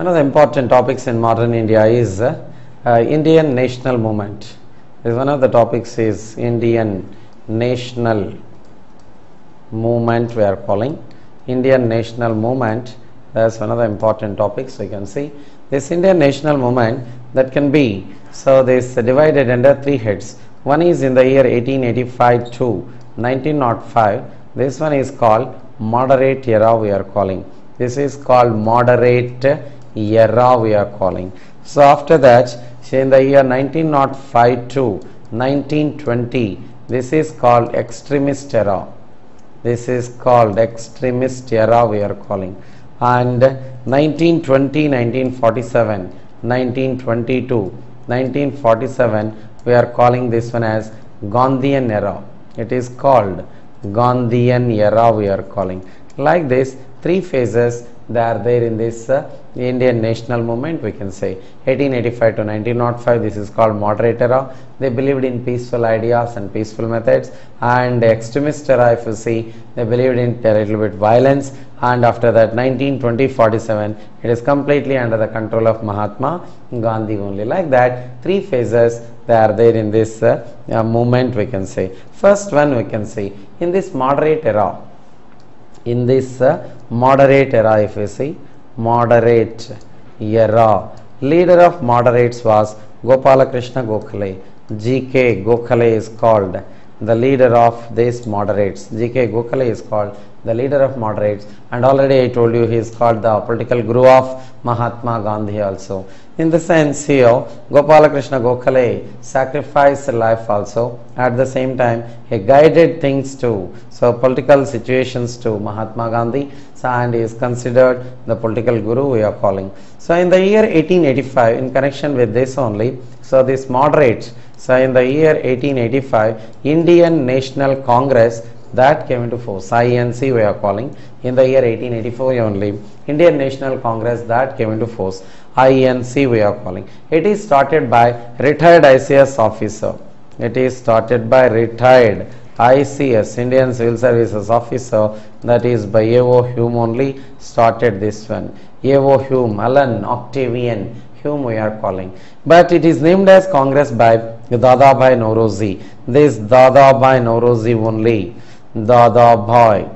One of the important topics in modern India is uh, uh, Indian national movement. Is one of the topics is Indian national movement we are calling Indian national movement. That's one of the important topics. So you can see this Indian national movement that can be so this divided under three heads. One is in the year 1885 to 1905. This one is called moderate era we are calling. This is called moderate era we are calling. So after that, say in the year 1905 to 1920, this is called extremist era. This is called extremist era we are calling. And 1920, 1947, 1922, 1947, we are calling this one as Gandhian era. It is called Gandhian era we are calling. Like this, three phases they are there in this uh, Indian national movement we can say. 1885 to 1905 this is called moderate era they believed in peaceful ideas and peaceful methods. And extremist era if you see they believed in a little bit violence. And after that 1920 47 it is completely under the control of Mahatma Gandhi only. Like that three phases they are there in this uh, uh, movement we can say. First one we can say in this moderate era in this uh, moderate era if you see moderate era. Leader of moderates was Gopalakrishna Gokhale. GK Gokhale is called the leader of this moderates. GK Gokhale is called the leader of moderates. And already I told you he is called the political guru of Mahatma Gandhi also. In the sense here Gopalakrishna Gokhale sacrificed life also. At the same time he guided things to so political situations to Mahatma Gandhi. So, and he is considered the political guru we are calling. So in the year 1885 in connection with this only so this moderates. So in the year 1885 Indian National Congress that came into force. INC we are calling. In the year 1884 only Indian National Congress that came into force. INC we are calling. It is started by retired ICS officer. It is started by retired ICS Indian Civil Services officer that is by A.O. Hume only started this one. A.O. Hume Alan Octavian Hume we are calling. But it is named as Congress by Dadabhai Nauroji this Dadabhai Nauroji only. Dadabhai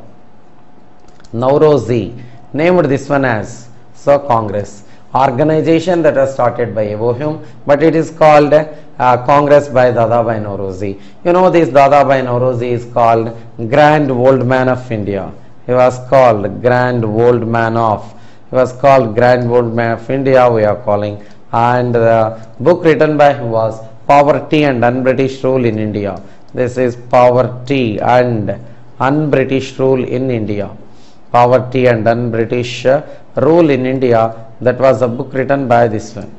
Nauroji named this one as so Congress. Organization that was started by A.O. Hume but it is called uh, Congress by Dadabhai Nauroji you know this Dadabhai Nauroji is called Grand Old Man of India. He was called Grand Old Man of he was called Grand Old Man of India we are calling and the book written by him was Poverty and Un-British Rule in India this is Poverty and Un-British Rule in India poverty and un-British uh, rule in India. That was a book written by this one.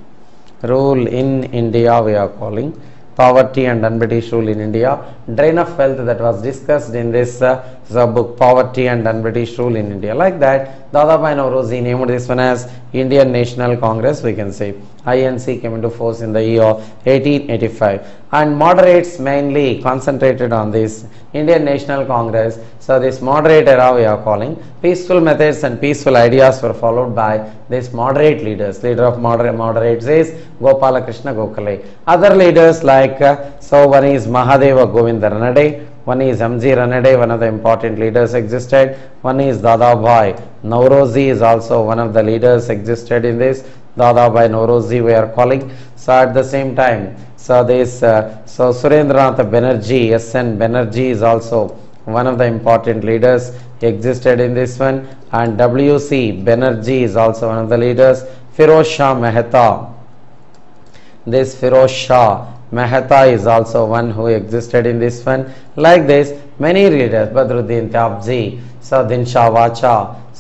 Rule in India we are calling poverty and un-British rule in India. Drain of wealth that was discussed in this uh, the book poverty and un-British rule in India. Like that, Dadabhai Nauroji named this one as Indian National Congress we can say. INC came into force in the year 1885 and moderates mainly concentrated on this Indian National Congress. So this moderate era we are calling peaceful methods and peaceful ideas were followed by this moderate leaders. Leader of moderate moderates is Gopalakrishna Gokhale. Other leaders like uh, so one is Mahadeva Govinda Ranade, one is M.G. Ranade, one of the important leaders existed. One is Dadabhai Nauroji is also one of the leaders existed in this. Dadabhai Nauroji we are calling. So at the same time, so this uh, so Surendranath Banerjee, S.N. Banerjee is also one of the important leaders existed in this one and W.C. Banerjee is also one of the leaders. Firoz Shah Mehta, this Firoz Shah Mehta is also one who existed in this one. Like this, many leaders, Badruddin Tyabji, so Din Shah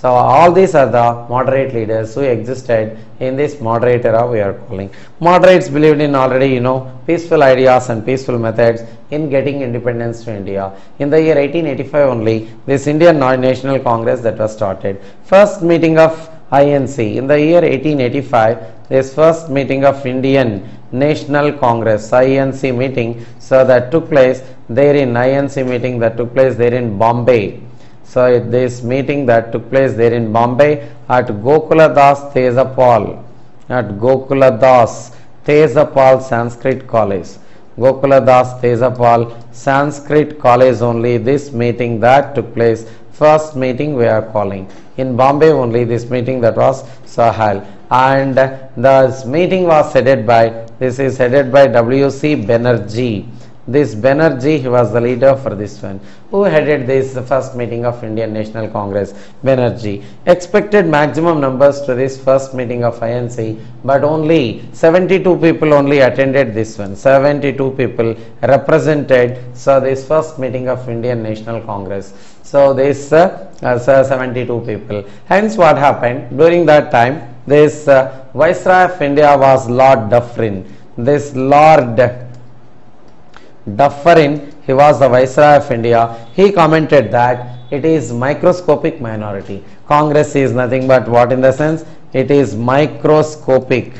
so all these are the moderate leaders who existed in this moderate era we are calling. Moderates believed in already you know peaceful ideas and peaceful methods in getting independence to India. In the year 1885 only this Indian National Congress that was started. First meeting of INC in the year 1885 this first meeting of Indian National Congress INC meeting so that took place there in INC meeting that took place there in Bombay So this meeting that took place there in Bombay at Gokula Das Tejapal, at Gokula Das Tejapal Sanskrit College. Gokula Das Tejapal Sanskrit College only this meeting that took place. First meeting we are calling. In Bombay only this meeting that was Sahal. And this meeting was headed by, this is headed by W.C. Banerjee. This Banerjee, he was the leader for this one. Who headed this first meeting of Indian National Congress? Banerjee. Expected maximum numbers to this first meeting of INC, but only 72 people only attended this one. 72 people represented so this first meeting of Indian National Congress. So this uh, uh, 72 people. Hence what happened during that time, this uh, Viceroy of India was Lord Dufferin. This Lord Dufferin, he was the Viceroy of India. He commented that it is microscopic minority. Congress is nothing but what in the sense? It is microscopic.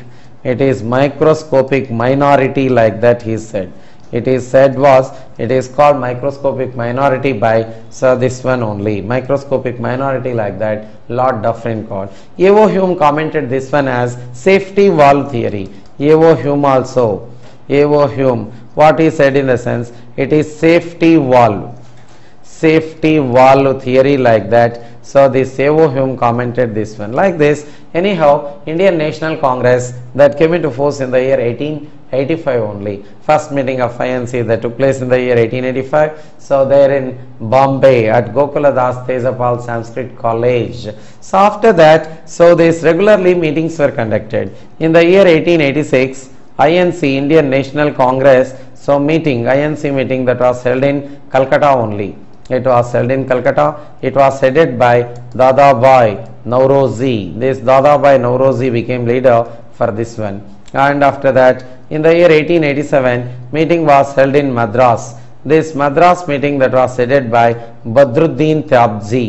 It is microscopic minority like that he said. It is said was, it is called microscopic minority by, sir, this one only, microscopic minority like that, Lord Dufferin called. A.O. Hume commented this one as safety valve theory. A.O. Hume also, A.O. Hume, what he said in the sense, it is safety valve safety valve theory like that. So this A.O. Hume commented this one like this. Anyhow, Indian National Congress that came into force in the year 1885 only. First meeting of INC that took place in the year 1885. So there in Bombay at Gokula Das Tejapal Sanskrit College. So after that, so these regularly meetings were conducted. In the year 1886, INC Indian National Congress so meeting INC meeting that was held in Calcutta only. It was held in Calcutta. It was headed by Dadabhai Nauroji. This Dadabhai Nauroji became leader for this one. And after that, in the year 1887, meeting was held in Madras. This Madras meeting that was headed by Badruddin Tyabji.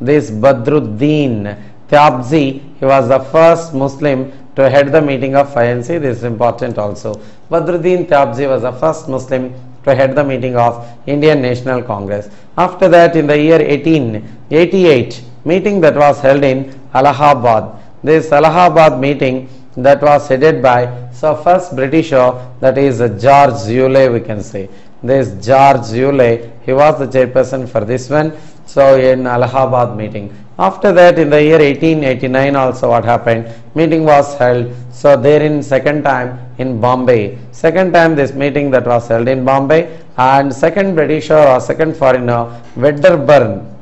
This Badruddin Tyabji, he was the first Muslim to head the meeting of INC. This is important also. Badruddin Tyabji was the first Muslim to head the meeting of Indian National Congress. After that, in the year 1888, meeting that was held in Allahabad. This Allahabad meeting that was headed by so first Britisher that is George Yule we can say. This George Yule, he was the chairperson for this one. So in Allahabad meeting. After that in the year 1889 also what happened? Meeting was held. So there in second time in Bombay. Second time this meeting that was held in Bombay and second Britisher or second foreigner Wedderburn.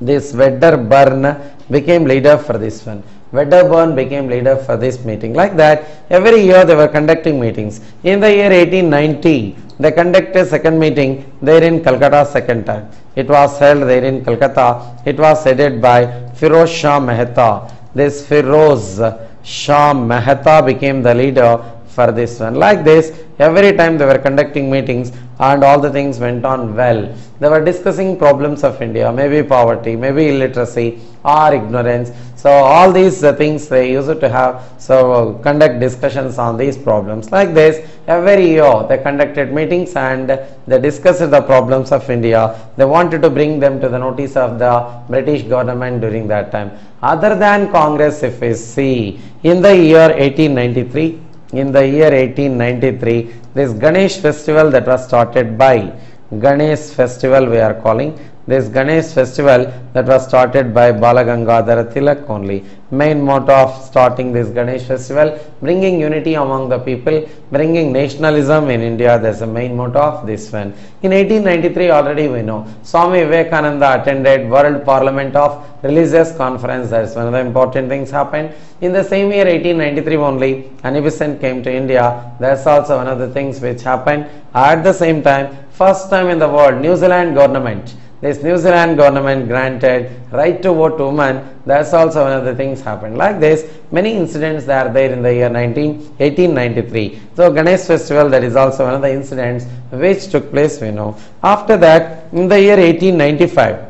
This Wedderburn became leader for this one. Wedderburn became leader for this meeting. Like that, every year they were conducting meetings. In the year 1890, they conducted second meeting there in Calcutta second time. It was held there in Calcutta. It was headed by Firoz Shah Mehta. This Firoz Shah Mehta became the leader for this one. Like this, every time they were conducting meetings and all the things went on well. They were discussing problems of India, maybe poverty, maybe illiteracy or ignorance. So all these uh, things they used to have, so uh, conduct discussions on these problems. Like this, every year they conducted meetings and they discussed the problems of India. They wanted to bring them to the notice of the British government during that time. Other than Congress, if we see, in the year 1893, in the year 1893 this Ganesh festival that was started by Ganesh festival we are calling this Ganesh festival that was started by Balagangadhara Tilak only. Main motto of starting this Ganesh festival bringing unity among the people bringing nationalism in India. That's the main motto of this one. In 1893 already we know. Swami Vivekananda attended World Parliament of Religious Conference. That's one of the important things happened. In the same year 1893 only Annie Besant came to India. That's also one of the things which happened. At the same time first time in the world New Zealand government this New Zealand government granted right to vote to women. That's also one of the things happened. Like this, many incidents that are there in the year 19, 1893. So Ganesh festival that is also one of the incidents which took place we know. After that, in the year 1895,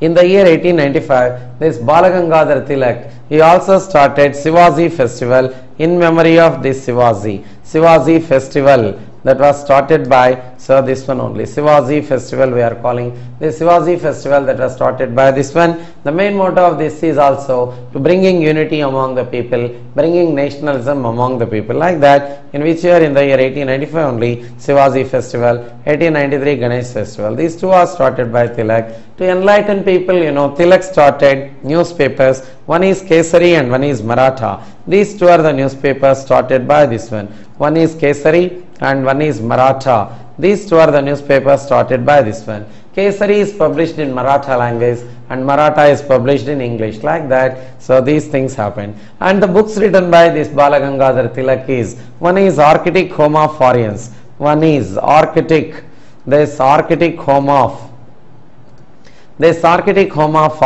in the year 1895, this Balagangadhar Tilak, he also started Sivaji festival in memory of this Sivaji. Sivaji festival that was started by so this one only. Shivaji festival we are calling. The Shivaji festival that was started by this one. The main motto of this is also to bringing unity among the people bringing nationalism among the people. Like that in which year? In the year 1895 only Shivaji festival 1893 Ganesh festival. These two are started by Tilak. To enlighten people you know Tilak started newspapers. One is Kesari and one is Maratha. These two are the newspapers started by this one. One is Kesari and one is Maratha these two are the newspapers started by this one Kesari is published in Maratha language and Maratha is published in English like that. So these things happen. And the books written by this Balagangadhar Tilak is one is Arctic Home of Foreigners, one is Arctic, this Archaic Home of this Archaic Home of.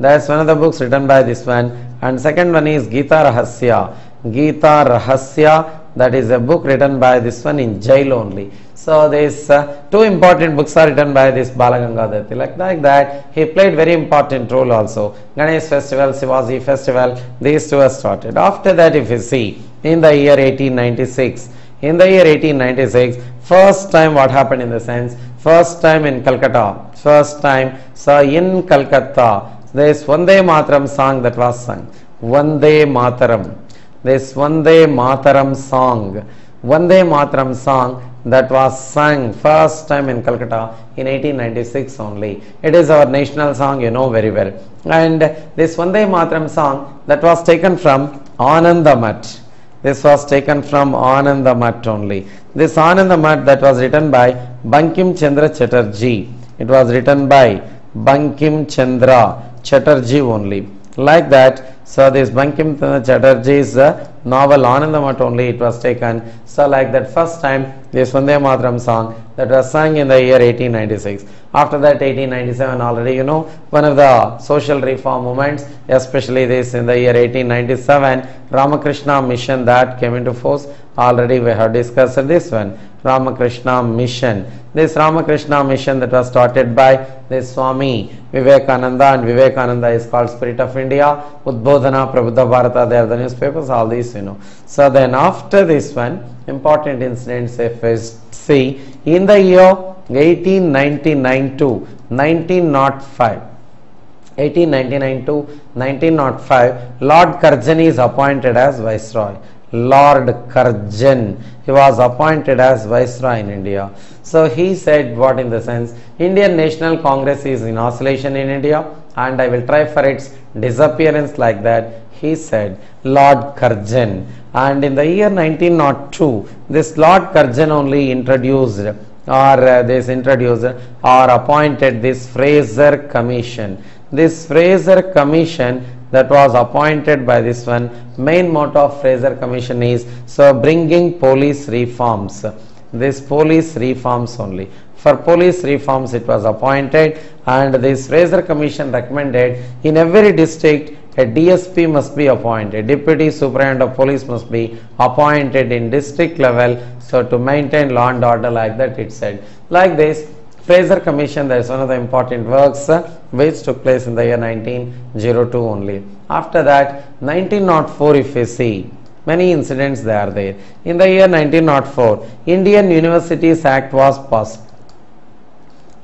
That's one of the books written by this one. And second one is Gita Rahasya. Gita Rahasya that is a book written by this one in jail only. So these uh, two important books are written by this Balagangadhar Tilak. Like that, he played very important role also. Ganesh festival, Shivaji festival, these two are started. After that, if you see, in the year 1896, in the year 1896, first time what happened in the sense, first time in Calcutta, first time, so in Calcutta, this Vande Mataram song that was sung. Vande Mataram. This Vande Mataram song. Vande Mataram song that was sung first time in Calcutta in 1896 only. It is our national song, you know very well. And this Vande Mataram song that was taken from Anandamath. This was taken from Anandamath only. This Anandamath that was written by Bankim Chandra Chatterjee. It was written by Bankim Chandra Chatterjee only. Like that, so this Bankim Chatterjee's novel Anandamath only it was taken. So like that first time this Vande Mataram song that was sung in the year 1896. After that 1897 already you know one of the social reform movements especially this in the year 1897 Ramakrishna mission that came into force already we have discussed this one Ramakrishna mission. This Ramakrishna mission that was started by this Swami Vivekananda and Vivekananda is called Spirit of India, Udbodhana, Prabuddha Bharata, they are the newspapers, all these you know. So then after this one, important incidents if see, in the year 1899 to 1905, 1899 to 1905, Lord Curzon is appointed as Viceroy. Lord Curzon, he was appointed as Viceroy in India. So he said what in the sense, Indian National Congress is in oscillation in India and I will try for its disappearance like that. He said, Lord Curzon. And in the year 1902, this Lord Curzon only introduced or uh, this introduced or appointed this Fraser Commission. This Fraser Commission that was appointed by this one main motto of Fraser Commission is so bringing police reforms this police reforms only for police reforms it was appointed and this Fraser Commission recommended in every district a DSP must be appointed deputy superintendent of police must be appointed in district level so to maintain law and order like that it said like this Fraser Commission, that is one of the important works uh, which took place in the year 1902 only. After that, 1904 if we see, many incidents they are there. In the year 1904, Indian Universities Act was passed.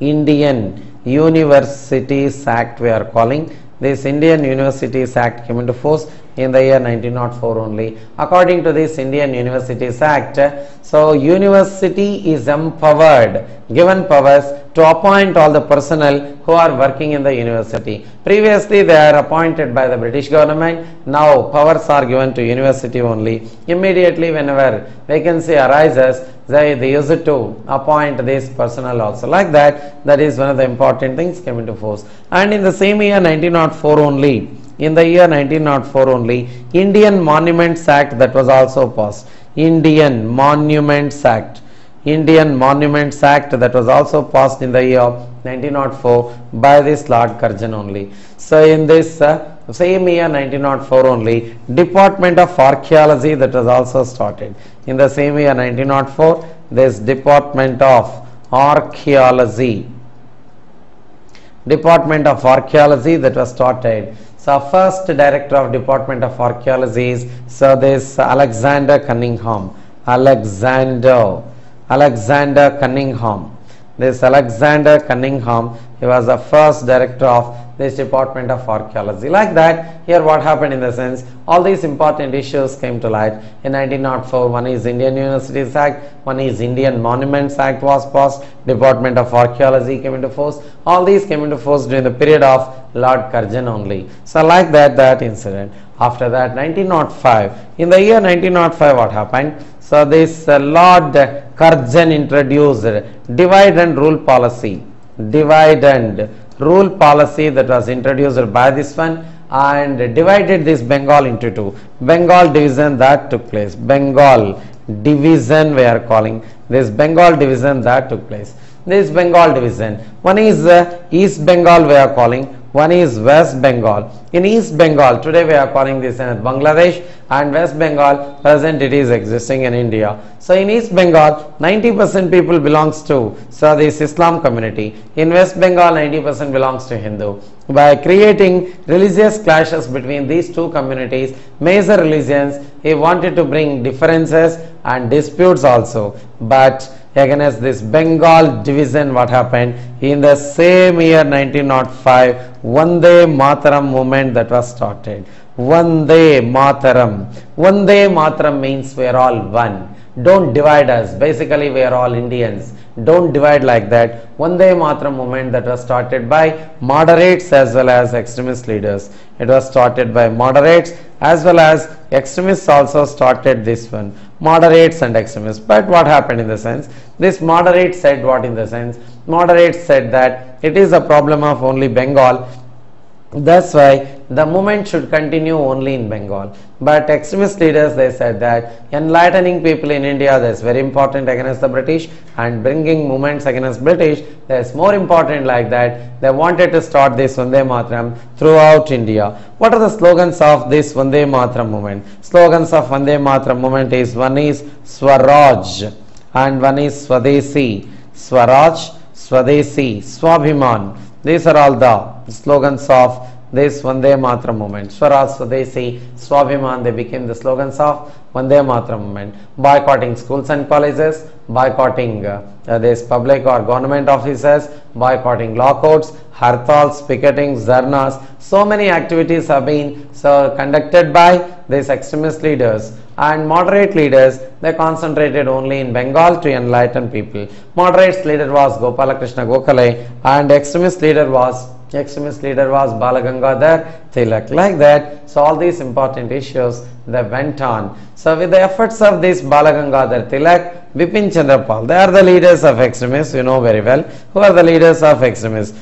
Indian Universities Act we are calling. This Indian Universities Act came into force in the year 1904 only. According to this Indian Universities Act, so university is empowered, given powers to appoint all the personnel who are working in the university. Previously they are appointed by the British government, now powers are given to university only. Immediately whenever vacancy arises, they, they use to appoint this personnel also. Like that, that is one of the important things came into force. And in the same year 1904 only, in the year 1904 only, Indian Monuments Act that was also passed. Indian Monuments Act. Indian Monuments Act that was also passed in the year 1904 by this Lord Curzon only. So in this uh, same year 1904 only, Department of Archaeology that was also started. In the same year 1904, this Department of Archaeology Department of Archaeology that was started. So first director of Department of Archaeology is Sir this Alexander Cunningham. Alexander Alexander Cunningham. This Alexander Cunningham, he was the first director of this department of archaeology. Like that, here what happened in the sense, all these important issues came to light. In 1904, one is Indian Universities Act, one is Indian Monuments Act was passed, Department of Archaeology came into force. All these came into force during the period of Lord Curzon only. So like that, that incident. After that, 1905, in the year 1905, what happened? So this uh, Lord Curzon introduced divide and rule policy. Divide and rule policy that was introduced by this one and divided this Bengal into two. Bengal division that took place. Bengal division we are calling this Bengal division that took place. This Bengal division. One is uh, East Bengal we are calling one is West Bengal. In East Bengal, today we are calling this as Bangladesh and West Bengal, present it is existing in India. So in East Bengal, 90% people belongs to so this Islam community. In West Bengal, 90% belongs to Hindu. By creating religious clashes between these two communities, major religions, he wanted to bring differences and disputes also. But against this Bengal division what happened? In the same year 1905 Vande Mataram movement that was started. Vande Mataram. Vande Mataram means we are all one don't divide us. Basically we are all Indians. Don't divide like that. Vande Mataram movement that was started by moderates as well as extremist leaders. It was started by moderates as well as extremists also started this one. Moderates and extremists. But what happened in the sense? This moderate said what in the sense? Moderates said that it is a problem of only bengal that's why the movement should continue only in Bengal. But extremist leaders they said that enlightening people in India that's very important against the British and bringing movements against British that's more important like that. They wanted to start this Vande Matram throughout India. What are the slogans of this Vande Matram movement? Slogans of Vande Matram movement is one is Swaraj and one is Swadesi. Swaraj, Swadesi, Swabhiman. These are all the slogans of this Vande Mataram movement. Swaraj, Swadesi, Swabhiman, they became the slogans of Vande Mataram movement. Boycotting schools and colleges, boycotting uh, this public or government offices, boycotting lockouts, hartals, picketing, dharnas. So many activities have been so conducted by these extremist leaders and moderate leaders they concentrated only in Bengal to enlighten people. Moderate leader was Gopalakrishna Gokhale and extremist leader was extremist leader was Balagangadhar Tilak. Like that, so all these important issues they went on. So with the efforts of this Balagangadhar Tilak, Bipin Chandrapal, they are the leaders of extremists, you know very well, who are the leaders of extremists.